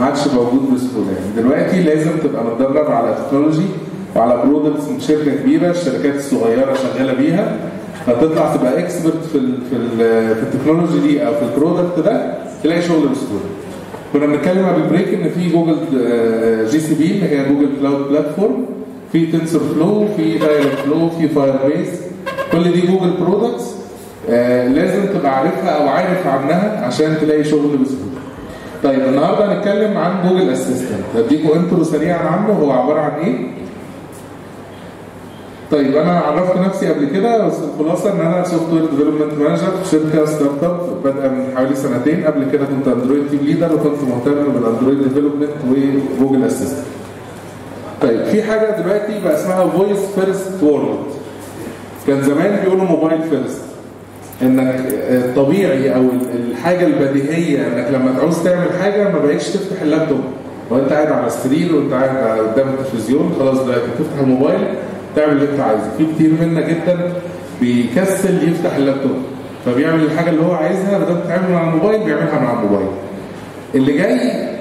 ما عادش موجود بسهوله يعني دلوقتي لازم تبقى متدرب على technology وعلى products من شركة كبيرة الشركات الصغيرة شغالة بيها فتطلع تبقى expert في ال في ال في ال technology دي أو في ال product ده تلاقي شغل بسهولة. كنا بنتكلم قبل ال break إن في جوجل GCP اللي هي Google Cloud Platform في TensorFlow في Dialogflow في Firebase كل دي Google products آه لازم تبقى عارفها أو عارف عنها عشان تلاقي شغل بسهولة. طيب النهارده هنتكلم عن Google Assistant اديكم intro سريعا عنه هو عبارة عن إيه؟ طيب أنا عرفت نفسي قبل كده بس الخلاصة إن أنا software development manager في شركة startup بادئه من حوالي سنتين قبل كده كنت Android team leader وكنت مهتم بال Android development و Google Assistant. طيب في حاجة دلوقتي بقى اسمها voice first world. كان زمان بيقولوا mobile first. إنك الطبيعي أو الحاجة البديهية إنك لما تعوز تعمل حاجة ما بقتش تفتح اللابتوب. وأنت قاعد على السرير وأنت قاعد قدام التلفزيون خلاص دلوقتي تفتح الموبايل تعمل اللي أنت عايزه. في كتير منا جدا بيكسل يفتح اللابتوب. فبيعمل الحاجة اللي هو عايزها بدل تعمل على الموبايل بيعملها مع الموبايل. اللي جاي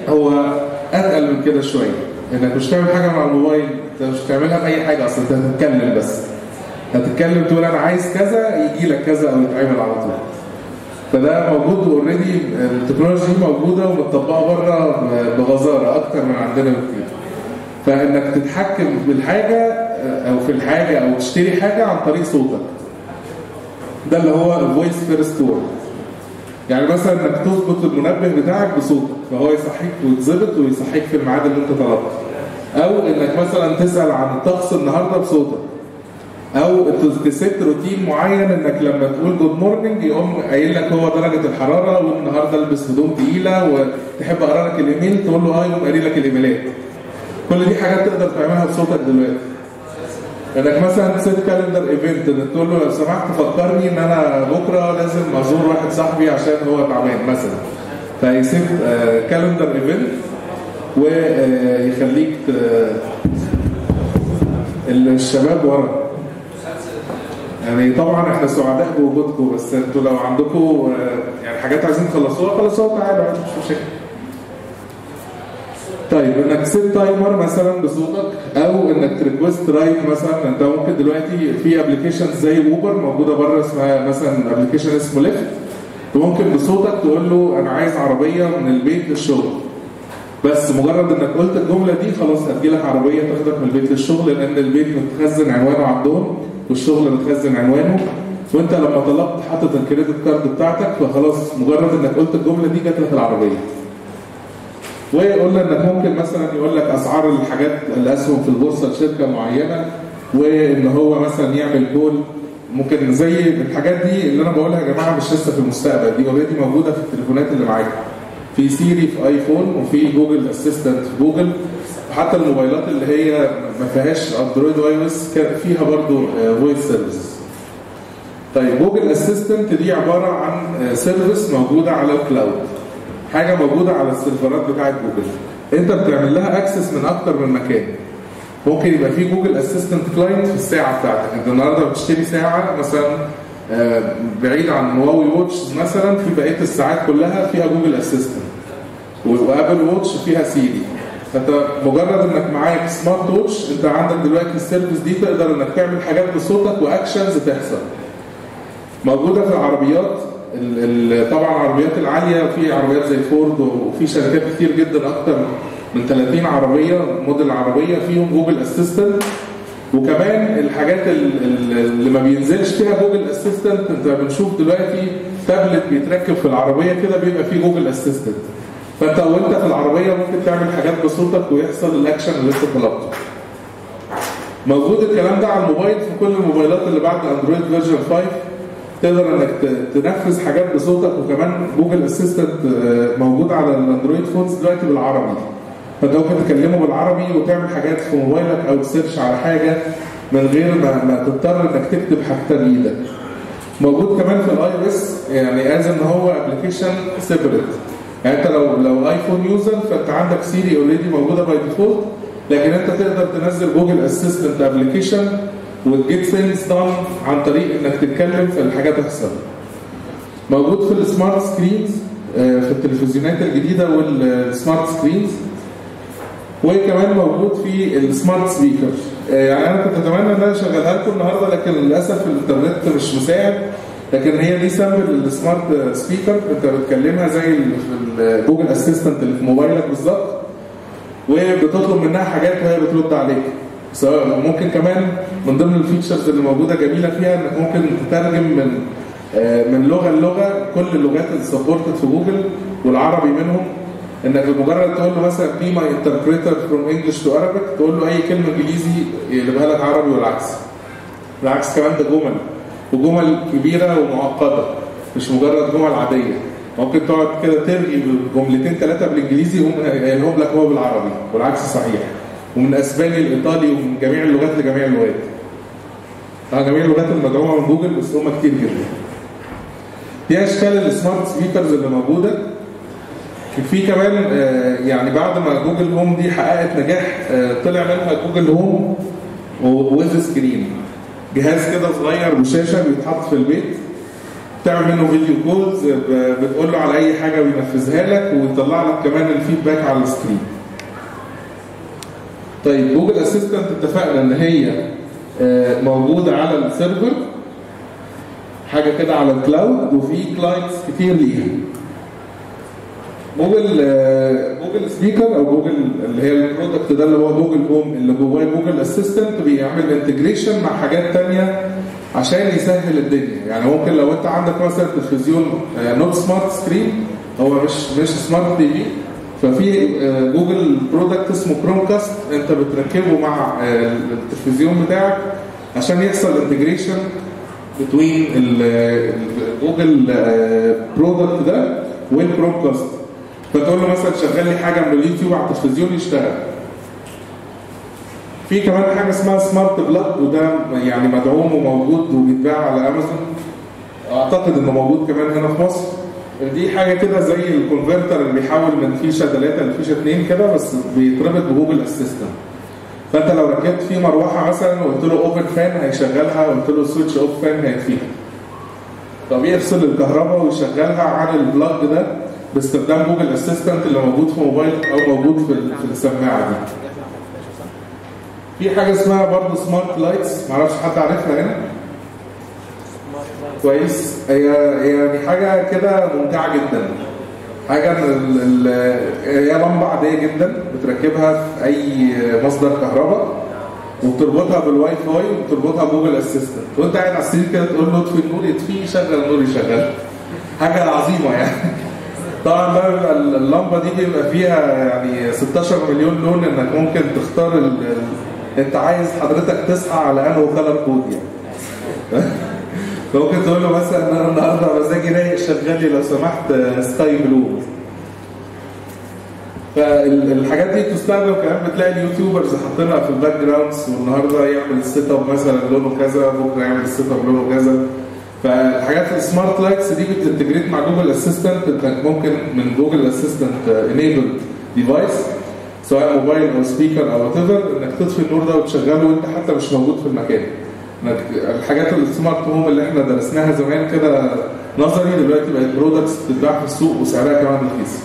هو أتقل من كده شوية. إنك مش تعمل حاجة مع الموبايل أنت مش هتعملها في اي حاجة أصلا أنت هتتكلم بس. هتتكلم تقول أنا عايز كذا يجي لك كذا أو يتعمل على طول. فده موجود already التكنولوجيا موجودة ومتطبقة بره بغزارة أكتر من عندنا بكتير. فإنك تتحكم بالحاجة أو في الحاجة أو تشتري حاجة عن طريق صوتك. ده اللي هو ال voice first world يعني مثلا إنك تظبط المنبه بتاعك بصوتك فهو يصحيك ويتظبط ويصحيك في الميعاد اللي أنت طلبته. أو إنك مثلا تسأل عن الطقس النهارده بصوتك. أو تست روتين معين إنك لما تقول good morning يقوم قايل لك هو درجة الحرارة والنهاردة البس هدوم تقيلة وتحب أقرأ لك الإيميل تقول له آه يقوم قاري لك الإيميلات. كل دي حاجات تقدر تعملها بصوتك دلوقتي. إنك مثلا ت set calendar event تقول له لو سمحت فكرني إن أنا بكرة لازم أزور واحد صاحبي عشان هو تعبان مثلا. في set calendar event ويخليك الشباب ورا. يعني طبعا إحنا سعداء بوجودكم بس أنتوا لو عندكم يعني حاجات عايزين تخلصوها خلصوها عادي مش مشاكل طيب إنك ت set timer مثلا بصوتك أو إنك ت request ride مثلا أنت ممكن دلوقتي في applications زي Uber موجودة بره اسمها مثلا application اسمه Lyft ممكن بصوتك تقول له أنا عايز عربية من البيت للشغل. بس مجرد إنك قلت الجملة دي خلاص هتجيلك عربية تاخدك من البيت للشغل لأن البيت متخزن عنوانه عندهم. والشغل متخزن عنوانه وانت لما طلبت حاطط الكريدت كارد بتاعتك فخلاص مجرد انك قلت الجملة دي جات لك العربية. ويقول لك إنك ممكن مثلا يقول لك أسعار الحاجات الأسهم في البورصة لشركة معينة وإن هو مثلا يعمل كول. ممكن زي الحاجات دي اللي أنا بقولها يا جماعة مش لسه في المستقبل دي already موجودة في التليفونات اللي معاكم في Siri في iPhone وفي Google Assistant في جوجل. وحتى الموبايلات اللي هي ما فيهاش Android و iOS فيها برضه voice service طيب Google Assistant دي عبارة عن service موجودة على ال cloud حاجة موجودة على السيرفرات بتاعت جوجل أنت بتعمل لها access من أكتر من مكان. ممكن يبقى في Google Assistant client في الساعة بتاعتك. أنت النهارده بتشتري ساعة مثلا بعيد عن Huawei Watch مثلا في بقية الساعات كلها فيها Google Assistant و Apple Watch فيها Siri فانت مجرد انك معاك smart watch انت عندك دلوقتي ال service دي تقدر انك تعمل حاجات بصوتك و actions تحصل. موجودة في العربيات طبعا العربيات العالية في عربيات زي فورد وفي شركات كتير جدا أكتر من 30 عربية موديل عربية فيهم Google Assistant وكمان الحاجات اللي ما بينزلش فيها Google Assistant انت بنشوف دلوقتي تابلت بيتركب في العربية كده بيبقى فيه Google Assistant فانت وانت في العربية ممكن تعمل حاجات بصوتك ويحصل الأكشن اللي انت طلبته. موجود الكلام ده على الموبايل في كل الموبايلات اللي بعد Android version 5 تقدر إنك تنفذ حاجات بصوتك وكمان Google Assistant موجود على ال Android phones دلوقتي بالعربي. فأنت ممكن تكلمه بالعربي وتعمل حاجات في موبايلك أو ت search على حاجة من غير ما, ما تضطر إنك تكتب حتى بإيدك. موجود كمان في ال iOS يعني as an هو application separate يعني انت لو لو iPhone user فانت عندك Siri already موجودة by default لكن انت تقدر تنزل Google Assistant application وت get things done عن طريق انك تتكلم فالحاجه تحصل موجود في ال smart screens آه، في التلفزيونات الجديدة وال smart screens وكمان موجود في ال smart speaker يعني أنا كنت أتمنى إن أنا أشغلها لكم النهارده لكن للأسف الإنترنت مش مساعد. لكن هي دي sample ال smart speaker انت بتكلمها زي ال Google Assistant اللي في موبايلك بالظبط وبتطلب منها حاجات وهي بترد عليك. سواء ممكن كمان من ضمن ال features اللي موجودة جميلة فيها إنك ممكن تترجم من آه، من لغة للغة كل اللغات اللي سبورتد في جوجل والعربي منهم. إنك بمجرد تقول له مثلا be my interpreter from English to Arabic تقول له أي كلمة إنجليزي يقلبها لك عربي والعكس. بالعكس كمان ده جمل. وجمل كبيرة ومعقدة مش مجرد جمل عادية. ممكن تقعد كده ترغي بجملتين ثلاثة بالإنجليزي يقوم قايلهم لك هو بالعربي والعكس صحيح. ومن أسباني الايطالي ومن جميع اللغات لجميع اللغات. آه جميع اللغات المدعومة من جوجل بس هم كتير جدا. دي أشكال ال smart speakers اللي موجودة. في كمان آه، يعني بعد ما Google Home دي حققت نجاح آه، طلع منها Google Home with screen. جهاز كده صغير بشاشه بيتحط في البيت. تعمل منه video calls بتقول له على أي حاجة وينفذها لك ويطلع لك كمان ال feedback على ال screen. طيب Google Assistant اتفقنا إن هي آه، موجودة على ال server حاجة كده على ال cloud وفي clients كتير ليها. Google Google speaker أو جوجل اللي هي ال product ده اللي هو Google Home اللي جواه Google Assistant بيعمل integration مع حاجات تانية عشان يسهل الدنيا. يعني ممكن لو انت عندك مثلا تلفزيون not smart screen هو مش مش smart TV ففي جوجل product اسمه كروم كاست انت بتركبه مع آه، التلفزيون بتاعك عشان يحصل integration between الجوجل product ده والكروم كاست فتقول له مثلا شغل لي حاجة من اليوتيوب على التلفزيون يشتغل. في كمان حاجة اسمها smart plug وده يعني مدعوم وموجود وبيتباع على امازون أعتقد إنه موجود كمان هنا في مصر. دي حاجة كده زي ال converter اللي بيحول من فيشة 3 لفيشة 2 كده بس بيتربط بجوجل assistant فأنت لو ركبت فيه مروحة مثلا وقلت له open fan هيشغلها وقلت له switch off fan هيطفيها طب يفصل الكهرباء ويشغلها عن ال plug ده. باستخدام جوجل assistant اللي موجود في موبايل أو موجود في السماعة دي. في حاجة اسمها برضه smart lights معرفش حد عارفها هنا؟ كويس. هي يعني حاجة كده ممتعة جدا. حاجة هي لمبة عادية جدا بتركبها في أي مصدر كهرباء وبتربطها بالواي فاي وبتربطها بجوجل assistant وأنت قاعد على السرير كده تقول له اطفي النور يطفي شغل النور يشغل. حاجة عظيمة يعني. طبعا بقى اللمبة دي بيبقى فيها يعني 16 مليون لون إنك ممكن تختار ال... أنت عايز حضرتك تصحى على انه color code يعني. فممكن تقول له مثلا أنا النهارده مزاجي رايق شغل لي لو سمحت sky blue فالحاجات دي بتستخدم كمان بتلاقي ال YouTubers حاطينها في ال backgrounds والنهاردة يعمل ال setup مثلا لونه كذا بكرة يعمل ال setup لونه كذا. فالحاجات ال smart lights دي بت integrate مع جوجل assistant ممكن من جوجل assistant enabled device سواء موبايل أو speaker أو what إنك تطفي النور ده وتشغله وأنت حتى مش موجود في المكان. الحاجات ال smart home اللي إحنا درسناها زمان كده نظري دلوقتي بقت products بتتباع في السوق وسعرها كمان رخيص.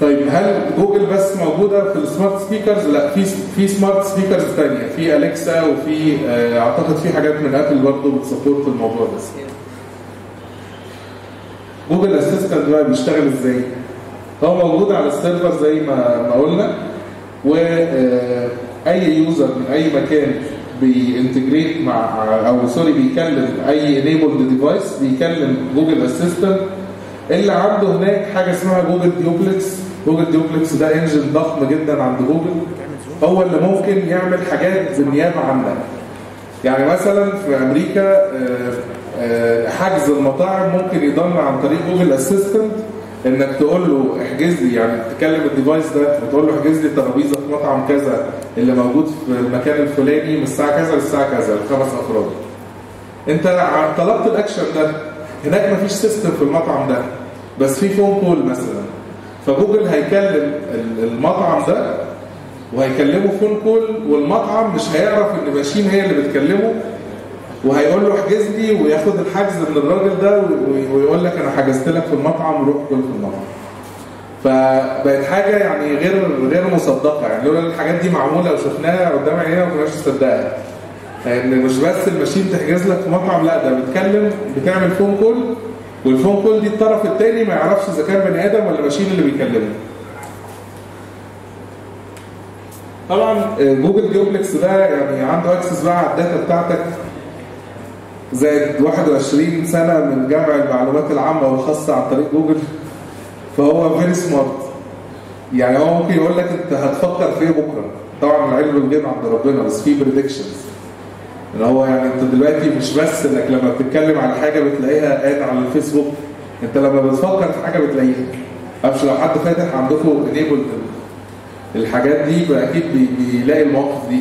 طيب هل جوجل بس موجودة في ال smart speakers؟ لا في في smart speakers ثانية في أليكسا وفي آه، أعتقد في حاجات من ابل برضه بت support الموضوع ده. جوجل assistant بقى بيشتغل إزاي؟ هو موجود على ال server زي ما ما قلنا وأي user من أي مكان بي integrate مع أو sorry بيكلم أي enabled device بيكلم جوجل أسيستنت اللي عنده هناك حاجة اسمها جوجل ديوبلكس جوجل ديوبلكس ده engine ضخم جدا عند جوجل. هو اللي ممكن يعمل حاجات بالنيابة عنك يعني مثلا في أمريكا آه، آه، حجز المطاعم ممكن يتم عن طريق جوجل assistant إنك تقول له احجز لي يعني تكلم ال device ده وتقول له احجز لي ترابيزة في مطعم كذا اللي موجود في المكان الفلاني من الساعة كذا للساعة كذا لخمس أفراد. أنت طلبت الأكشن ده. هناك مفيش system في المطعم ده. بس في phone call مثلا. فجوجل هيكلم ال- المطعم ده وهيكلمه phone call والمطعم مش هيعرف إن machine هي اللي بتكلمه وهيقول له احجز لي وياخد الحجز من الراجل ده وي- ويقول لك أنا حجزت لك في المطعم روح كل في المطعم. فبقت حاجة يعني غير غير مصدقة. يعني لولا الحاجات دي معمولة وشفناها قدام عينينا ما كناش نصدقها لأن مش بس ال machine تحجز لك في مطعم لا ده بتكلم بتعمل phone call وال phone call دي الطرف الثاني ما يعرفش إذا كان بني آدم ولا machine اللي بيكلمه. طبعا آه، جوجل جوبلكس ده يعني عنده access بقى على ال data بتاعتك زائد 21 سنة من جمع المعلومات العامة والخاصة عن طريق جوجل. فهو very smart يعني هو ممكن يقول لك أنت هتفكر في إيه بكرة. طبعا العلم بالغيب عند ربنا بس في predictions ان هو يعني انت دلوقتي مش بس انك لما بتتكلم على حاجة بتلاقيها قاعد على الفيسبوك انت لما بتفكر في حاجة بتلاقيها. معرفش لو حد فاتح عندكم enable الحاجات دي أكيد بي- بيلاقي المواقف دي.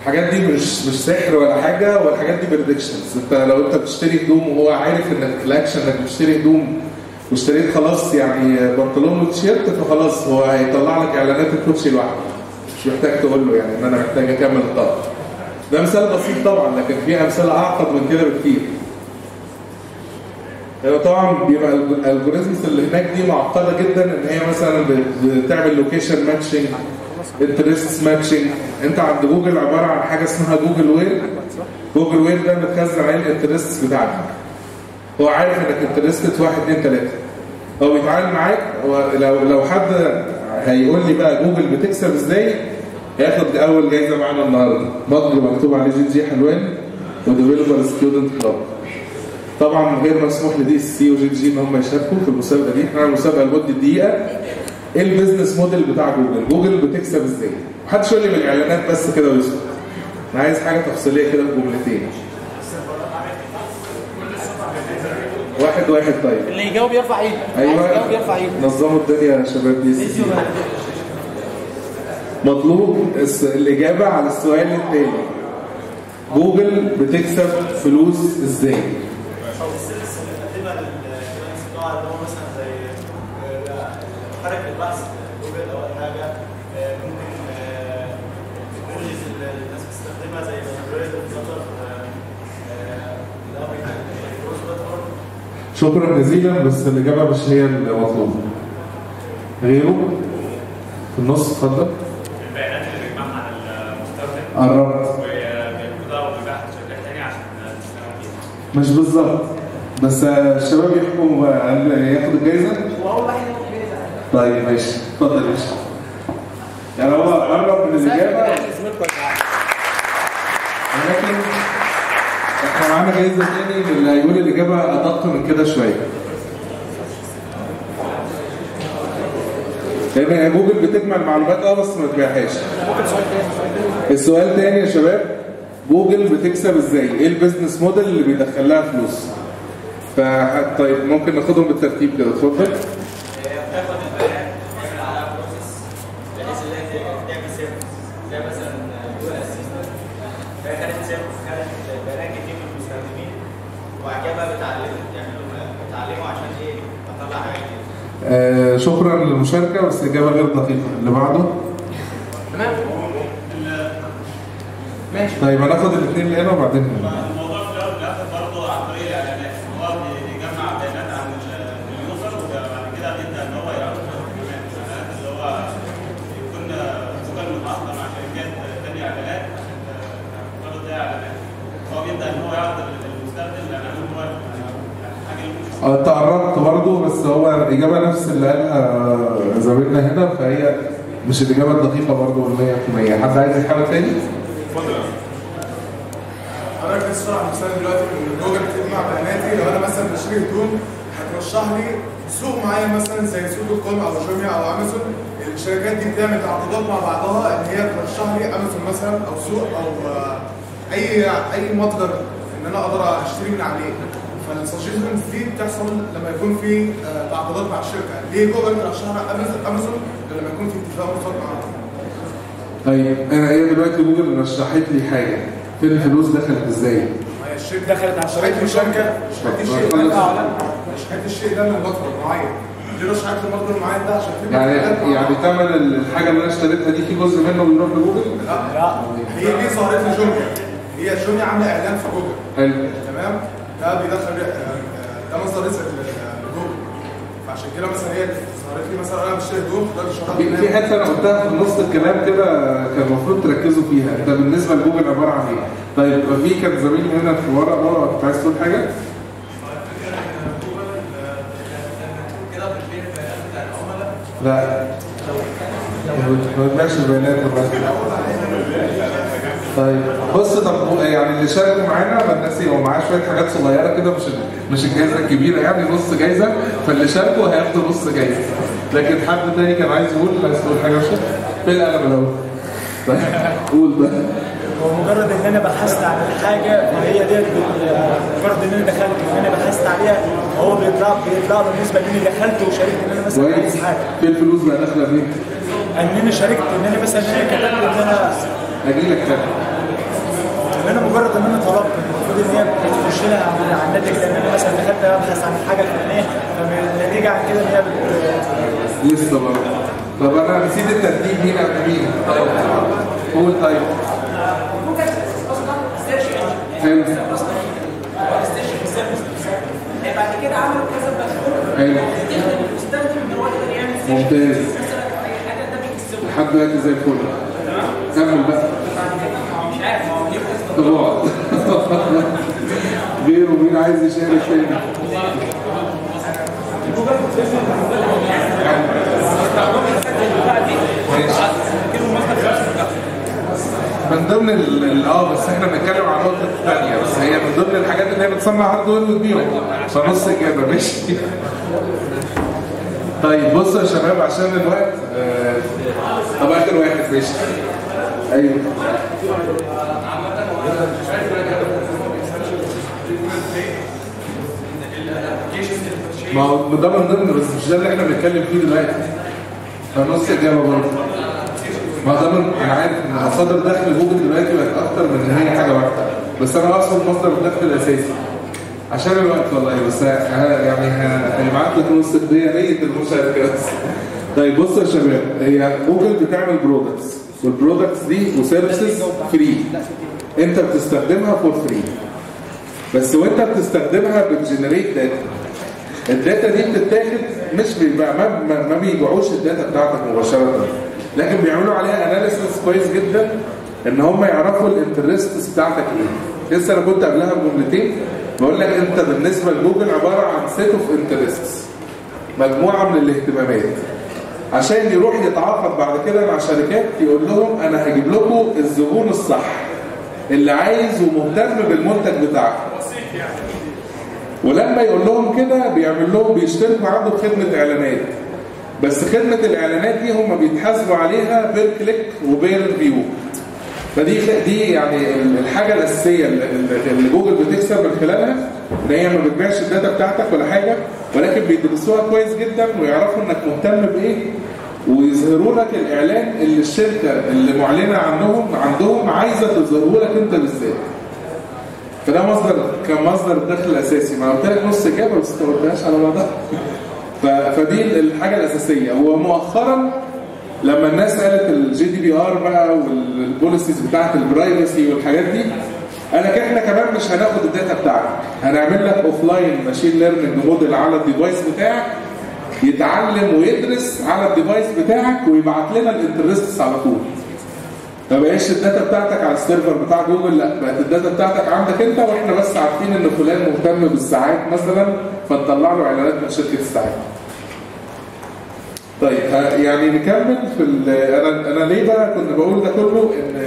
الحاجات دي مش مش سحر ولا حاجة والحاجات دي predictions انت لو انت بتشتري هدوم وهو عارف إنك في الاكشن إنك بتشتري هدوم واشتريت خلاص يعني بنطلون وتيشيرت فخلاص هو هيطلع لك إعلانات الكوتشي لوحده. مش محتاج تقول له يعني إن أنا محتاج أكمل الطلب. ده مثال بسيط طبعا لكن في أمثلة أعقد من كده بكتير. طبعا بيبقى ال algorithms اللي هناك دي معقدة جدا إن هي مثلا بت- بتعمل location matching interest matching أنت عند جوجل عبارة عن حاجة اسمها جوجل wire جوجل wire ده بتخزن عليه ال interest بتاعتك. هو عارف إنك interested واحد اثنين ثلاثة هو بيتعامل معاك لو لو حد هيقول لي بقى جوجل بتكسب إزاي هياخد أول جايزة معانا النهارده. mug مكتوب عليه GDG حلوان و Developer Student Club طبعا غير مسموح ل DSC و GDG إن هم يشاركوا في المسابقة دي. إحنا المسابقة لمدة دقيقة. إيه ال business model بتاع جوجل؟ جوجل بتكسب إزاي؟ محدش يقول لي بالاعلانات بس كده ويسكت. أنا عايز حاجة تفصيلية كده في جملتين. واحد واحد طيب. اللي يجاوب يرفع إيده. يجاوب يرفع أيوه إيده. نظموا الدنيا يا شباب دي مطلوب الإجابة على السؤال التاني. جوجل بتكسب فلوس إزاي؟ شكرا جزيلا بس الإجابة مش هي المطلوبة غيره؟ في النص اتفضل البيانات اللي بيجمعها عن المستخدم قربت. مش بالظبط بس الشباب يحكموا ياخد الجايزة؟ واول واحد ياخد جايزه طيب ماشي اتفضل يا يعني هو قرب من جماعة ولكن إحنا معانا جايزة تاني اللي هيقول الإجابة أدق من كده شوية. لأن هي جوجل بتجمع المعلومات آه بس ما تبيعهاش. السؤال تاني يا شباب جوجل بتكسب إزاي؟ إيه ال business model اللي بيدخل لها فلوس؟ ف طيب ممكن ناخدهم بالترتيب كده اتفضل. بقى بتعلموا عشان إيه شكرا للمشاركة بس اجابه غير دقيقة. اللي بعده. تمام. ماشي. طيب هناخد الاثنين اللي هنا وبعدين هنا. الموضوع في الأول والاخر برضه عن طريق الإعلانات. هو بيجمع بيانات عن ال- اليوزر وبعد كده بيبدأ إن هو يعرض الإعلانات اللي هو يكون جوجل متعاقد مع شركات تانية إعلانات عشان ده إعلانات. هو بيبدأ إن هو يعرض للمستخدم الاعلانات اللي هو يعني حاجة اللي ممكن آه برضه بس هو الإجابة نفس اللي قالها زميلنا هنا فهي مش الإجابة الدقيقة برضه 100% حد عايز يحاول تاني؟ حضرتك لسه على مثال دلوقتي ان جوجل بتجمع بياناتي لو أنا مثلا بشتري هدوم هترشح لي سوق معين مثلا زي سوق القوم أو جوميا أو أمازون؟ الشركات دي بتعمل تعاقدات مع بعضها إن هي ترشح لي أمازون مثلا أو سوق أو آه، أي أي متجر إن أنا أقدر أشتري من عليه. فال suggestions دي بتحصل لما يكون في آه، تعاقدات مع الشركة. ليه جوجل ترشحها امازون امازون لما يكون في اتفاق مرتبط معاها. طيب أنا هي دلوقتي جوجل رشحت لي حاجة. فين الفلوس دخلت إزاي؟ ما هي الشركة دخلت على شركة. الشركة شركة. الشيء ده آه لا. شركه الشيء ده من مصدر معين. دي رشحت المصدر المعين ده عشان تبقى يعني مع يعني. ثمن الحاجة اللي أنا اشتريتها دي في جزء منه بيروح لجوجل؟ لا. هي دي ظهرت لي جوجل هي جوميا عاملة إعلان في جوجل. حلو. تمام؟ ده بيدخل ده مصدر رزق لجوجل فعشان كده مثلا هي ظهرت لي مثلا أنا بشتري هدوم ده شرط في في حتة أنا قلتها في نص الكلام كده كان المفروض تركزوا فيها انت بالنسبة لجوجل عبارة عن إيه؟ طيب في كان زميلي هنا في ورا ورا كنت عايز تقول حاجة؟ لا ما بنبيعش البيانات طيب بص طب يعني اللي شاركوا معانا ما الناس هو معاه شوية حاجات صغيرة كده مش مش الجائزه الكبيرة يعني نص جايزة فاللي شاركوا هياخدوا نص جايزة. لكن حد تاني كان عايز يقول عايز تقول حاجة مش في القلم الأول. طيب قول بقى. ومجرد إن أنا بحثت عن الحاجة فهي ديت مجرد إن أنا دخلت وان أنا بحثت عليها هو بيطلع بيطلع بالنسبة لاني دخلت وشاركت إن أنا مثلا عايز حاجة. في الفلوس بقى داخلة فين؟ إن أنا شاركت إن أنا مثلا ان كتبت إن أنا أجي لك تاني ان أنا مجرد إن أنا طلبت المفروض إن هي بتخش لها على الناتج لأن أنا مثلا دخلت أبحث عن الحاجة الفلانيه فالنتيجه عن كده إن هي لسه برضه طب أنا نسيت الترتيب مين قبل مين؟ طيب. قول طيب. حلو. بعد كده عملوا كذا بلاتفورم حلو. المستخدم ان هو يقدر يعمل ممتاز. حاجة لحد دلوقتي زي الفل كمل بقى. مش عارف هو عايز يشارك تاني؟ من ضمن ال- آه بس إحنا بنتكلم عن نقطة ثانية بس هي من ضمن الحاجات اللي هي بتصنع هاردوير وتبيعه فنص إجابة ماشي. طيب بصوا يا شباب عشان الوقت آه، طب آخر واحد ماشي. أيوه. ما هو ده من ضمن بس مش ده اللي إحنا بنتكلم فيه دلوقتي. فنص اجابه برضه. ما ده من أنا عارف إن مصادر دخل جوجل دلوقتي بقت أكتر من إن هي حاجة واحدة. بس أنا أقصد مصدر الدخل الأساسي. عشان الوقت والله بس يعني هنبعت لك نص الدقيقه نيه المشاركه طيب بصوا يا شباب هي جوجل بتعمل products وال products دي و services free انت بتستخدمها for free بس وانت بتستخدمها بت generate data ال data دي بتتاخد مش ما, ما بيبيعوش ال data بتاعتك مباشرة. لكن بيعملوا عليها analysis كويس جدا إن هم يعرفوا ال interests بتاعتك إيه. لسه أنا كنت قبلها بجملتين. بقول لك أنت بالنسبة لجوجل عبارة عن set of interests مجموعة من الاهتمامات. عشان يروح يتعاقد بعد كده مع شركات يقول لهم أنا هجيب لكم الزبون الصح اللي عايز ومهتم بالمنتج بتاعكم ولما يقول لهم كده بيعمل لهم بيشتركوا عنده بخدمة إعلانات. بس خدمة الإعلانات دي هم بيتحاسبوا عليها per click و per view. فدي دي يعني الحاجة الأساسية اللي جوجل بتكسب من خلالها. ان هي ما بتبيعش ال data بتاعتك ولا حاجة ولكن بيدرسوها كويس جدا ويعرفوا إنك مهتم بإيه ويظهروا لك الإعلان اللي الشركة اللي معلنة عنهم عندهم عايزة تظهره لك أنت بالذات. فده مصدر كان مصدر الدخل الاساسي ما قلت لك نص إجابة بس ما قلتهاش على بعضها. فدي الحاجة الأساسية. ومؤخرا لما الناس قالت ال GDPR بقى وال policies بتاعت ال privacy والحاجات دي قال لك إحنا كمان مش هناخد ال data بتاعتك. هنعمل لك offline machine learning model على ال device بتاعك يتعلم ويدرس على ال device بتاعك ويبعت لنا ال interests على طول. ما بقاش ال data بتاعتك على ال server بتاع جوجل لأ بقت ال data بتاعتك عندك انت وإحنا بس عارفين إن فلان مهتم بالساعات مثلا فنطلع له إعلانات من شركة الساعات. طيب يعني نكمل في أنا أنا ليه بقى كنت بقول ده كله؟ إن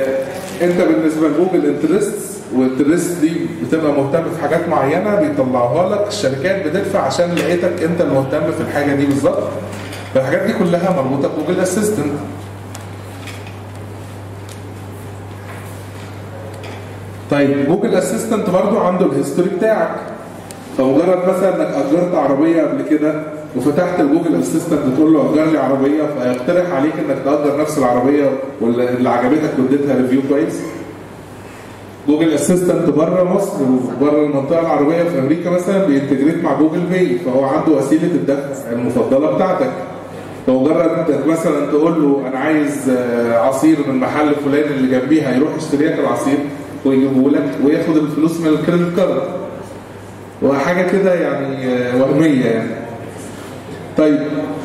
أنت بالنسبة لجوجل interest وال interest دي بتبقى مهتم في حاجات معينة بيطلعوها لك الشركات بتدفع عشان لقيتك انت المهتم في الحاجة دي بالظبط. فالحاجات دي كلها مربوطة ب Google Assistant طيب Google Assistant برضو عنده ال history بتاعك. فمجرد مثلا انك أجرت عربية قبل كده وفتحت ال Google Assistant تقول له أجر لي عربية فيقترح عليك إنك تأجر نفس العربية واللي اللي عجبتك واديتها review كويس؟ Google Assistant بره مصر وبره المنطقة العربية في أمريكا مثلا بي integrate مع Google Pay فهو عنده وسيلة الدفع المفضلة بتاعتك. فمجرد مثلا تقول له أنا عايز آه، عصير من محل فلان اللي جنبيه هيروح يشتري لك العصير ويجيبه لك وياخد الفلوس من ال credit card. وحاجة كده يعني آه، وهمية يعني. طيب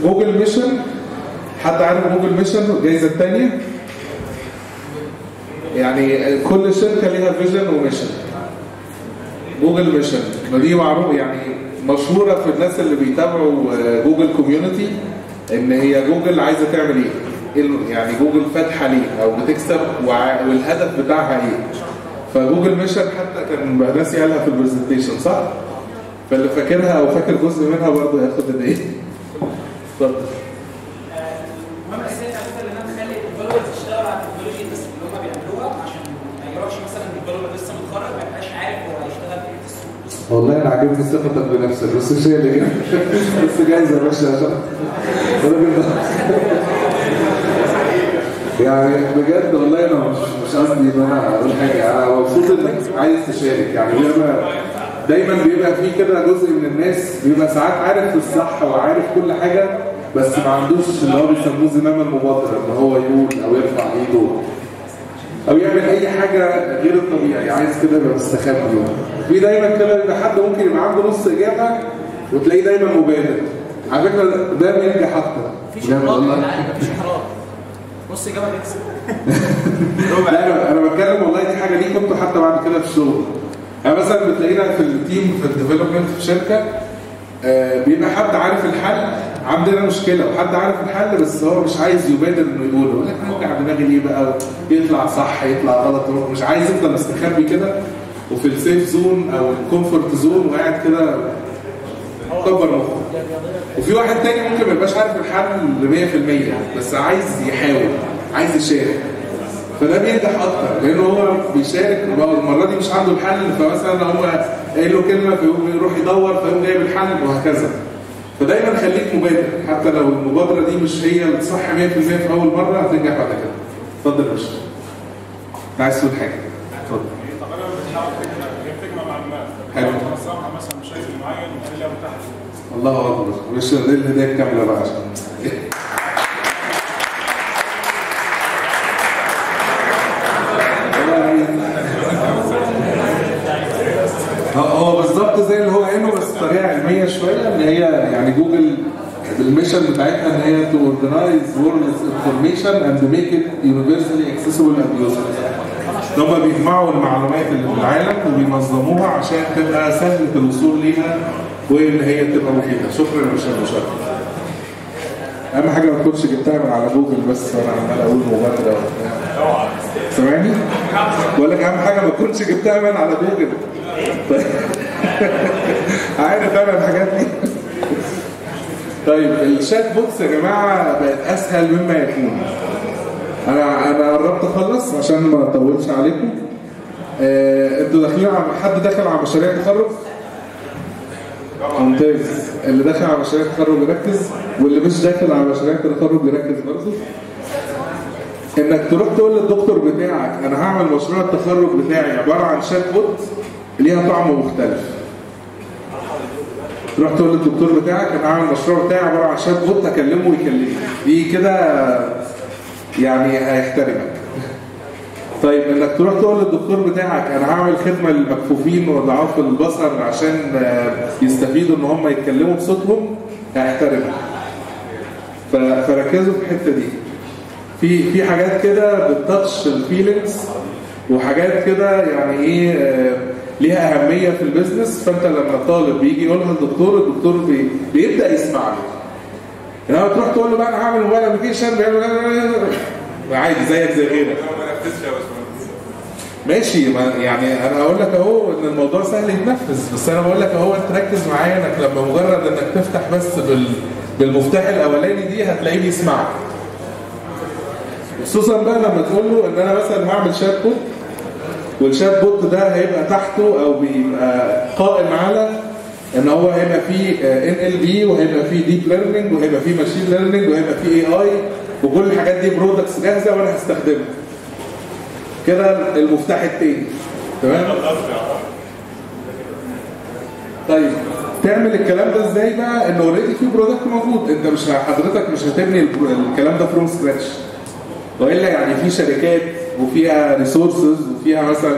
جوجل mission حد عارف جوجل mission الجايزه الثانية يعني كل شركة ليها vision و mission جوجل mission ما دي معروف يعني مشهورة في الناس اللي بيتابعوا آه، جوجل community إن هي جوجل عايزة تعمل إيه؟ يعني جوجل فاتحة ليه أو بتكسب والهدف بتاعها إيه؟ فجوجل mission حتى كان ناسي قالها في ال presentation صح؟ فاللي فاكرها أو فاكر جزء منها برضه ياخد الإيه؟ اتفضل المهم الاساسي على فكره ان أنا اخلي ال developers يشتغلوا على ال technology بس اللي هم بيعملوها عشان ما يروحش مثلا ال developer لسه متخرج ما يبقاش عارف هو هيشتغل في إيه في السوق والله أنا عاجبني ثقتك بنفسك بس مش هي اللي بس جايزه يا باشا. الراجل ده. يعني بجد والله أنا مش مش قصدي إن أنا أقول حاجة. أنا مبسوط إنك عايز تشارك. يعني بيبقى دايما بيبقى في كده جزء من الناس بيبقى ساعات عارف الصح وعارف كل حاجة بس ما عندوش اللي هو بيسموه زمام المبادرة إن هو يقول أو يرفع إيده. أو يعمل أي حاجة غير الطبيعي. عايز كده يبقى مستخبي. في دايما كده يبقى حد ممكن يبقى عنده نص إجابة وتلاقيه دايما مبادر على فكرة ده بينجح أكتر مفيش. يا جدعان مفيش إحراج. نص إجابة تكسب لا أنا أنا بتكلم والله دي حاجة دي كنت حتى بعد كده في الشغل. يعني مثلا بتلاقينا في ال team في ال development في شركة آه، بيبقى حد عارف الحل عندنا مشكلة وحد عارف الحل بس هو مش عايز يبادر إنه يقوله. يقول لك أوجع دماغي ليه بقى؟ يطلع صح يطلع غلط مش عايز يفضل مستخبي كده. وفي ال safe zone أو ال comfort zone وقاعد كده كبر مخه وفي واحد تاني ممكن ما يبقاش عارف الحل 100% بس عايز يحاول عايز يشارك. فده بينجح أكتر لأنه هو بيشارك المرة دي مش عنده الحل فمثلا هو قايل له كلمة فيقوم يروح يدور فيقوم جايب الحل وهكذا. فدايما خليك مبادر حتى لو المبادرة دي مش هي اللي صح 100% في أول مرة هتنجح بعد كده. اتفضل يا باشا. عايز تقول حاجة؟ اتفضل طب أنا بتحاول تجمع معلومات حلو. بنظمها مثلا بشكل معين ونخليها متاحه الله أكبر مش الهدايه الكامله بقى عشان هو- هو بالظبط زي اللي هو قاله بس بطريقه علمية شوية إن هي يعني جوجل ال mission بتاعتها إن هي to organize world's information and make it universally accessible and useful. إن هم بيجمعوا المعلومات اللي في العالم وبينظموها عشان تبقى سهلة الوصول ليها وإن هي تبقى مفيدة. شكرا يا باشا المشاركة. أهم حاجة ما تكونش جبتها من على جوجل بس وأنا عمال أقول مبادرة وبتاع. سامعني؟ بقول لك أهم حاجة ما تكونش جبتها من على جوجل. عارف أنا الحاجات دي. طيب ال chatbots يا جماعة بقت أسهل مما يكون. أنا أنا قربت أخلص عشان ما أطولش عليكم. آه، أنتوا داخلين على حد داخل على مشاريع تخرج ممتاز. اللي داخل على مشاريع تخرج يركز واللي مش داخل على مشاريع تخرج يركز برضه. إنك تروح تقول للدكتور بتاعك أنا هعمل مشروع التخرج بتاعي عبارة عن chatbot ليها طعم مختلف. تروح تقول للدكتور بتاعك أنا هعمل المشروع بتاعي عبارة عن chatbot أكلمه ويكلمني. دي كده يعني هيحترمك طيب إنك تروح تقول للدكتور بتاعك أنا هعمل خدمة للمكفوفين وضعاف البصر عشان آه، يستفيدوا إن هم يتكلموا بصوتهم هيحترمك فركزوا في الحتة دي. في في حاجات كده بت touch ال feelings وحاجات كده يعني إيه آه، ليها أهمية في ال business فأنت لما الطالب بيجي يقولها للدكتور الدكتور بي بيبدأ يسمع له إنما تروح تقول له بقى أنا هعمل mobile application عادي زيك زي غيرك. ماشي ما يعني أنا أقول لك أهو إن الموضوع سهل يتنفذ بس أنا بقول لك أهو انت ركز معايا إنك لما مجرد إنك تفتح بس بال بالمفتاح الأولاني دي هتلاقيه بيسمعك. خصوصا بقى لما تقول له إن أنا مثلا هعمل chatbot وال chatbot ده هيبقى تحته أو بيبقى قائم على إن هو هيبقى فيه NLP وهيبقى فيه deep learning وهيبقى فيه machine learning وهيبقى فيه AI وكل الحاجات دي products جاهزة وأنا هستخدمها. كده المفتاح التاني. تمام؟ طيب تعمل الكلام ده إزاي بقى؟ إن already في product موجود. أنت مش حضرتك مش هتبني الكلام ده from scratch وإلا يعني في شركات وفيها resources وفيها مثلا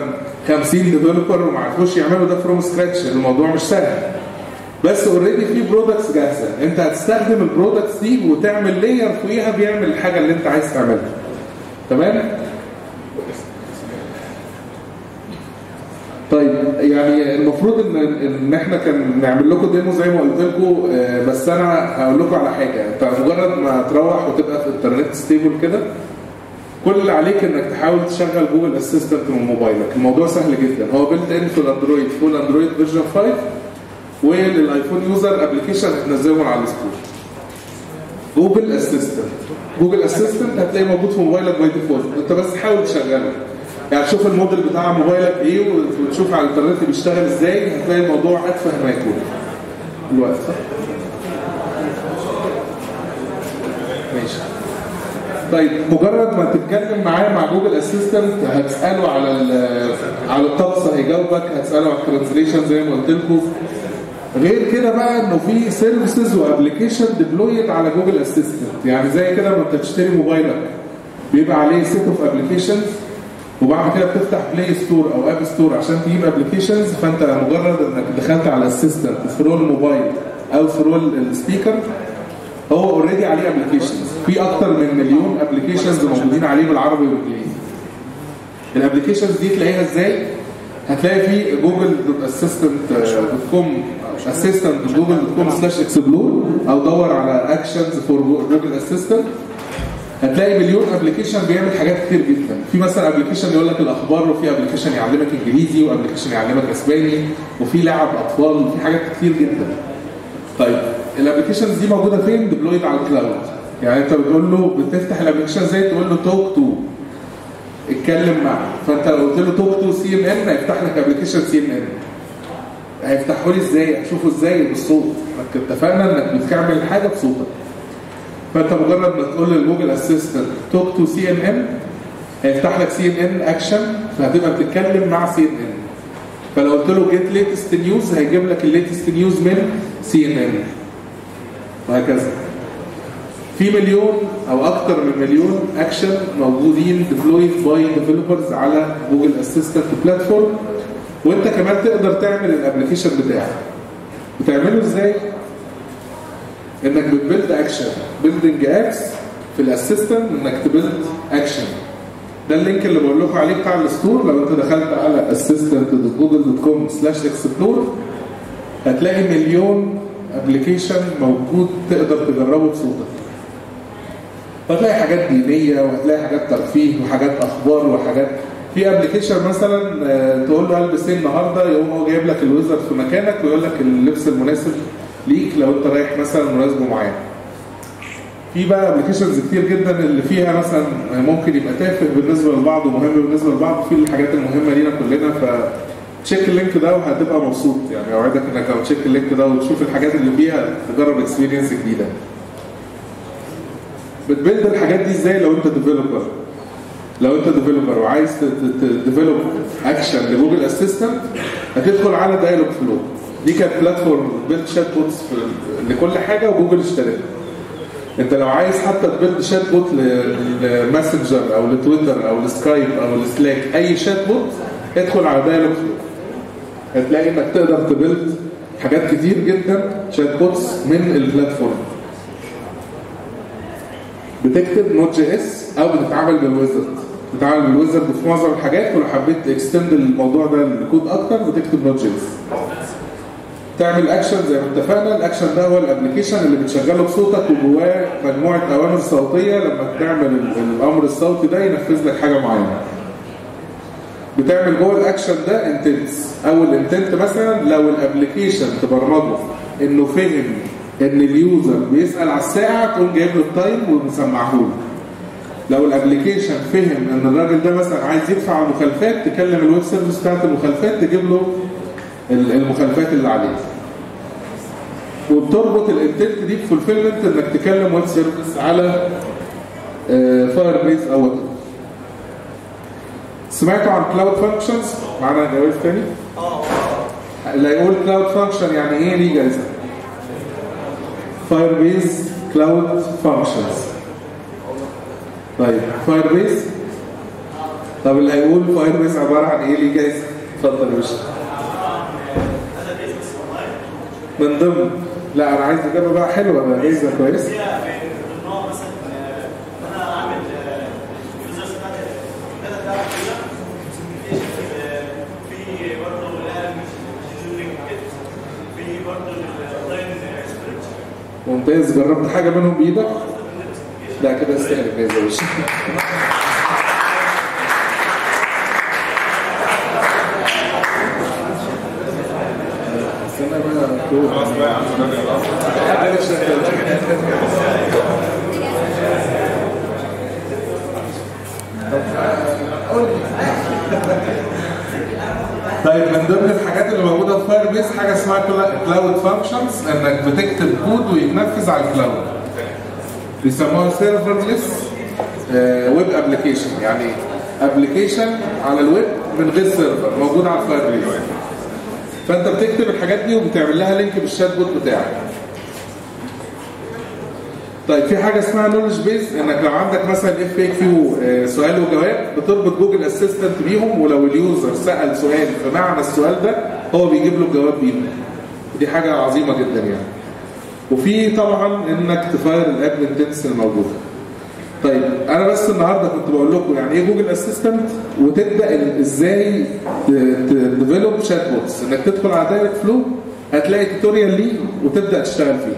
50 developer وما عرفوش يعملوا ده from scratch الموضوع مش سهل. بس already في products جاهزة. انت هتستخدم ال products دي وتعمل layer فوقيها بيعمل الحاجة اللي انت عايز تعملها. تمام؟ طيب يعني المفروض ان ان إحنا كان نعمل لكم demo زي ما قلت لكم آه، بس أنا هقول لكم على حاجة. انت مجرد ما تروح وتبقى في انترنت stable كده كل اللي عليك انك تحاول تشغل Google Assistant من موبايلك. الموضوع سهل جدا. هو built-in في ال Android for Android version 5 ولل iPhone user application هتنزله من على ال store Google Assistant Google Assistant هتلاقيه موجود في موبايلك by default انت بس حاول تشغله. يعني تشوف الموديل بتاع موبايلك إيه وتشوف على الانترنت بيشتغل إزاي هتلاقي الموضوع اتفه ما يكون الوقت. صح؟ ماشي. طيب مجرد ما تتكلم معاه مع Google Assistant هتسأله على على الطقس هيجاوبك هتسأله على ال translation زي ما قلت لكم. غير كده بقى إنه في services و application deployed على Google Assistant يعني زي كده لما انت تشتري موبايلك بيبقى عليه set of applications وبعد كده بتفتح Play Store أو App Store عشان تجيب applications فأنت مجرد إنك دخلت على ال Assistant through ال mobile أو through ال speaker هو already عليه applications في أكتر من مليون applications موجودين عليه بالعربي والانجليزي ال applications دي تلاقيها إزاي؟ هتلاقي في Google dot Assistant dot com Assistant Google com slash explore أو دور على actions for Google Assistant هتلاقي مليون application بيعمل حاجات كتير جدا. في مثلا application يقول لك الأخبار وفي application يعلمك إنجليزي و application يعلمك إسباني وفي لعب أطفال وفي حاجات كتير جدا. طيب ال applications دي موجودة فين؟ deployed على ال cloud يعني أنت بتقول له بتفتح ال application زي تقول له talk to اتكلم معه فأنت لو قلت له talk to CNN هيفتح لك application CNN هيفتحوا لي إزاي؟ اشوفه إزاي بالصوت. انك اتفقنا إنك بتعمل حاجة بصوتك. فأنت مجرد ما تقول لل Google Assistant talk to CNN هيفتح لك CNN action فهتبقى بتتكلم مع CNN فلو قلت له get latest news هيجيب لك ال latest news من CNN وهكذا. في مليون أو أكتر من مليون اكشن موجودين deployed by developers على Google Assistant platform وانت كمان تقدر تعمل ال application بتاعك. بتعمله إزاي؟ انك بت build action building إكس في ال Assistant انك ت build action ده ال link اللي بقول لكم عليه بتاع ال store. لو انت دخلت على assistant.google.com slash explore هتلاقي مليون application موجود تقدر تجربه بصوتك هتلاقي حاجات دينية وهتلاقي حاجات ترفيه وحاجات أخبار وحاجات في application مثلا آه، تقول له ألبس إيه النهارده؟ يقوم هو جايب لك ال weather في مكانك ويقول لك اللبس المناسب ليك لو أنت رايح مثلا مناسبة معينة. في بقى applications كتير جدا اللي فيها مثلا ممكن يبقى تافه بالنسبة للبعض ومهم بالنسبة للبعض في الحاجات المهمة لينا كلنا ف check ال link ده وهتبقى مبسوط. يعني اوعدك إنك لو check ال link ده وتشوف الحاجات اللي فيها تجرب experience جديدة. بت build الحاجات دي إزاي لو أنت developer لو انت developer وعايز ت develop action ل Google Assistant هتدخل على Dialogflow دي كانت platform build chat bots لكل حاجة وجوجل اشترتها انت لو عايز حتى ت build chat bot ل Messenger أو لتويتر أو ل Skype أو ل Slack أي chat bot ادخل على Dialogflow هتلاقي إنك تقدر ت build حاجات كتير جدا chat bots من ال platform بتكتب Node JS أو بتتعامل بال wizard بتتعامل بال wizard في معظم الحاجات ولو حبيت ت extend الموضوع ده لكود أكتر بتكتب Node J تعمل اكشن زي ما اتفقنا. الاكشن ده هو ال application اللي بتشغله بصوتك وجواه مجموعة أوامر صوتية. لما تعمل ال- الأمر الصوتي ده ينفذ لك حاجة معينة. بتعمل جوه الاكشن ده intents أو ال intent مثلا لو ال application تبرمجه إنه فهم إن ال user بيسأل على الساعة تقوم جايب له ال time ومسمعه له لو ال application فهم إن الراجل ده مثلا عايز يدفع مخالفات تكلم ال web service بتاعت المخالفات تجيب له ال- المخالفات اللي عليه. وبتربط ال intent دي ب fulfillment إنك تكلم web service على Firebase أو what سمعتوا عن cloud functions معانا جوائز تاني؟ اللي يقول cloud function يعني إيه ليه جايزه Firebase cloud functions طيب Firebase طب اللي هيقول Firebase عبارة عن إيه؟ ليه جايزه اتفضل يا باشا. من ضمن. لا أنا عايز إجابة بقى حلوة أنا جايزه كويس ممتاز جربت حاجة منهم بإيدك؟ طيب من ضمن الحاجات اللي موجودة في فاير بيس حاجة اسمها cloud functions إنك بتكتب كود ويتنفذ على ال cloud بيسموها serverless web application يعني application على الويب من غير server موجود على ال Firebase فأنت بتكتب الحاجات دي وبتعمل لها link بال chat bot بتاعك. طيب في حاجة اسمها knowledge base إنك لو عندك مثلا FAQ سؤال وجواب بتربط Google Assistant بيهم ولو ال user سأل سؤال في معنى السؤال ده هو بيجيب له الجواب بيهم. دي حاجة عظيمة جدا يعني. وفي طبعا إنك ت fire ال intents الموجوده طيب أنا بس النهارده كنت بقول لكم يعني إيه Google Assistant وتبدأ إزاي ت develop chat bots إنك تدخل على Dialogflow هتلاقي tutorial ليه وتبدأ تشتغل فيه.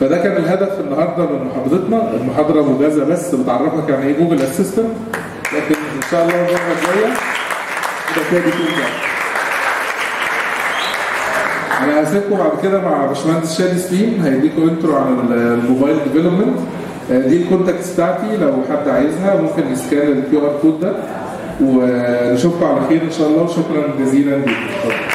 فده كان الهدف النهارده من محاضرتنا. المحاضرة موجزة بس بتعرفك يعني إيه Google Assistant لكن إن شاء الله المرة الجاية تاني ترجع أنا هسيبكم بعد كده مع باشمهندس شادي سليم هيديكم intro عن ال mobile development دي ال contacts بتاعتي لو حد عايزها ممكن ي scan ال QR code ده. ونشوفكم على خير إن شاء الله. وشكرا جزيلا ليكم.